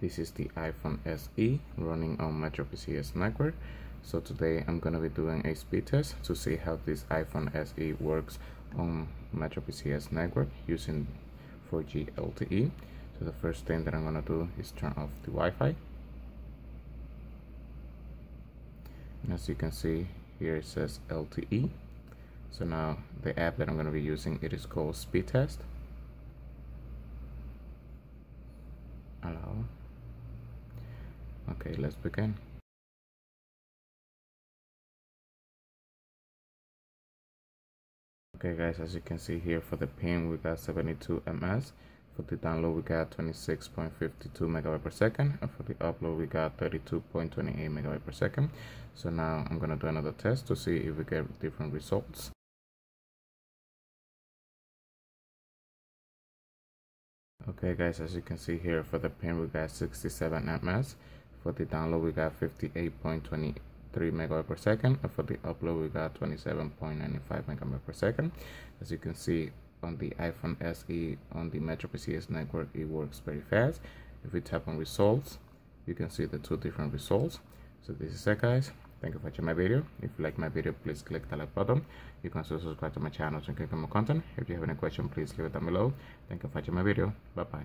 this is the iphone se running on metro network. So today i'm going to be doing a speed test to see how this iphone se works on metro pcs network using 4g lte so the first thing that i'm going to do is turn off the wi-fi. And as you can see here it says lte so now the app that i'm going to be using it is called speed test. Allow okay let's begin. Okay guys as you can see here for the ping we got 72 ms for the download we got 26.52 megabyte per second. And for the upload we got 32.28 megabyte per second. So now i'm gonna do another test to see if we get different results. Okay guys as you can see here for the pin we got 67 ms for the download we got 58.23 megabyte per second. And for the upload we got 27.95 megabyte per second. As you can see on the iphone se on the metro pcs network it works very fast. If we tap on results you can see the two different results. So this is it guys. Thank you for watching my video. If you like my video please click the like button. You can also subscribe to my channel to get more content. If you have any question please leave it down below. Thank you for watching my video. Bye bye